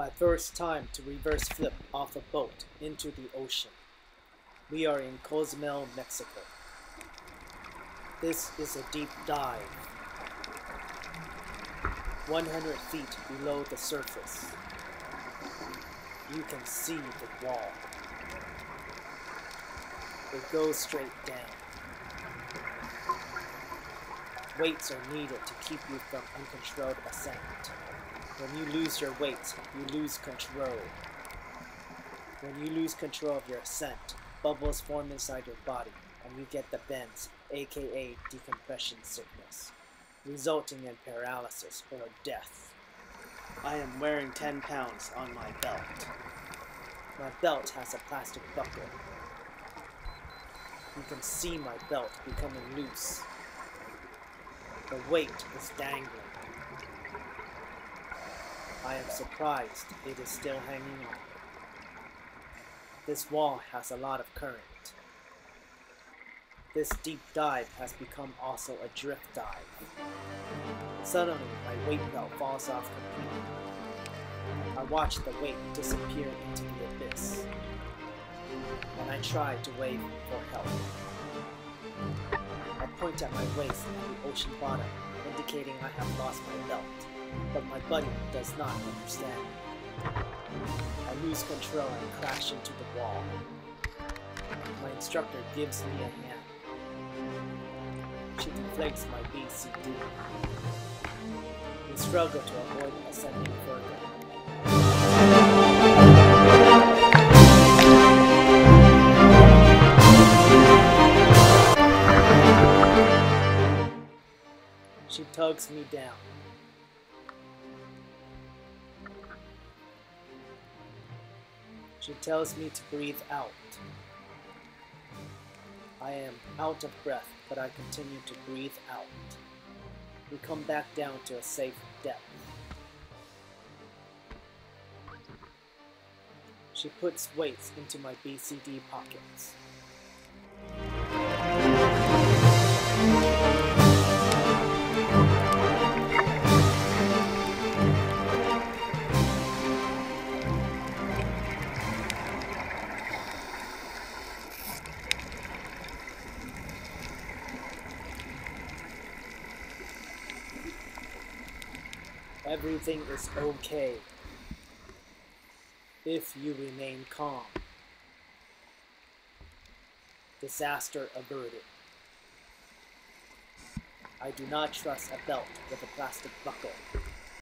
My first time to reverse flip off a boat into the ocean. We are in Cozumel, Mexico. This is a deep dive. 100 feet below the surface. You can see the wall. It goes straight down. Weights are needed to keep you from uncontrolled ascent. When you lose your weight, you lose control. When you lose control of your ascent, bubbles form inside your body, and you get the bends, aka decompression sickness, resulting in paralysis or death. I am wearing 10 pounds on my belt. My belt has a plastic buckle. You can see my belt becoming loose. The weight is dangling. I am surprised it is still hanging on. This wall has a lot of current. This deep dive has become also a drift dive. Suddenly, my weight belt falls off completely. I watch the weight disappear into the abyss, and I try to wave for help. I point at my waist at the ocean bottom, indicating I have lost my belt, but my buddy does not understand. I lose control and crash into the wall. My instructor gives me a hand. She deflates my BCD. We struggle to avoid ascending further. She tugs me down. She tells me to breathe out. I am out of breath, but I continue to breathe out. We come back down to a safe depth. She puts weights into my BCD pockets. Everything is okay if you remain calm. Disaster averted. I do not trust a belt with a plastic buckle.